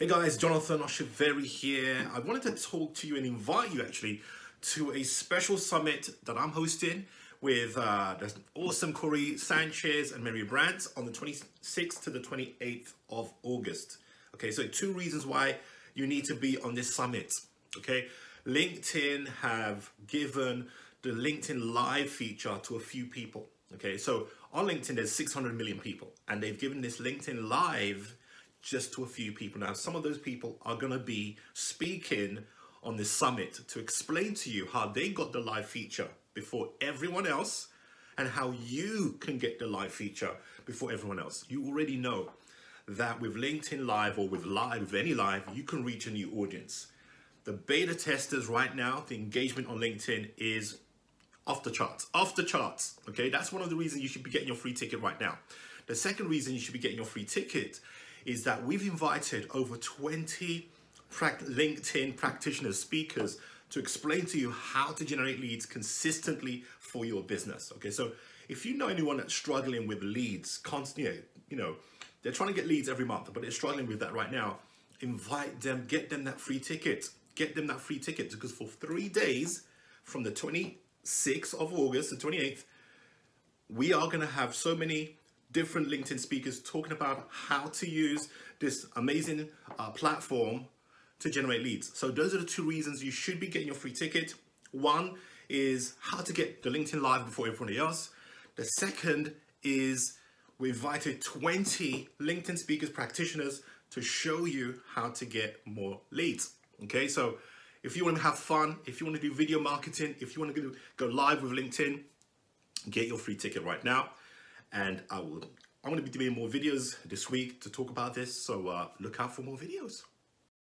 Hey guys, Jonathan Oshevire here. I wanted to talk to you and invite you actually to a special summit that I'm hosting with uh, the awesome Corey Sanchez and Mary Brandt on the 26th to the 28th of August. Okay, so two reasons why you need to be on this summit. Okay, LinkedIn have given the LinkedIn Live feature to a few people. Okay, so on LinkedIn, there's 600 million people, and they've given this LinkedIn Live just to a few people. Now, some of those people are going to be speaking on this summit to explain to you how they got the live feature before everyone else and how you can get the live feature before everyone else. You already know that with LinkedIn Live or with Live, with any live, you can reach a new audience. The beta testers right now, the engagement on LinkedIn is off the charts, off the charts. Okay, that's one of the reasons you should be getting your free ticket right now. The second reason you should be getting your free ticket is that we've invited over 20 LinkedIn practitioners, speakers, to explain to you how to generate leads consistently for your business. Okay, so if you know anyone that's struggling with leads, constantly, you know, they're trying to get leads every month, but they're struggling with that right now, invite them, get them that free ticket, get them that free ticket because for three days from the 26th of August to 28th, we are going to have so many different LinkedIn speakers talking about how to use this amazing uh, platform to generate leads. So those are the two reasons you should be getting your free ticket. One is how to get the LinkedIn live before everybody else. The second is we invited 20 LinkedIn speakers practitioners to show you how to get more leads. Okay, so if you want to have fun, if you want to do video marketing, if you want to go live with LinkedIn, get your free ticket right now and I will I'm going to be doing more videos this week to talk about this so uh, look out for more videos